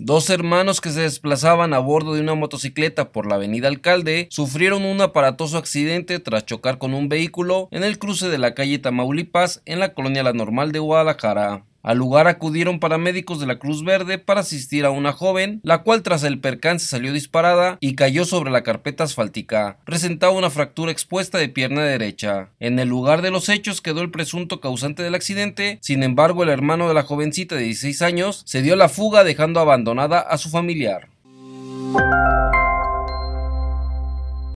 Dos hermanos que se desplazaban a bordo de una motocicleta por la avenida Alcalde sufrieron un aparatoso accidente tras chocar con un vehículo en el cruce de la calle Tamaulipas en la colonia La Normal de Guadalajara. Al lugar acudieron paramédicos de la Cruz Verde para asistir a una joven, la cual tras el percance salió disparada y cayó sobre la carpeta asfáltica. Presentaba una fractura expuesta de pierna derecha. En el lugar de los hechos quedó el presunto causante del accidente, sin embargo el hermano de la jovencita de 16 años se dio la fuga dejando abandonada a su familiar.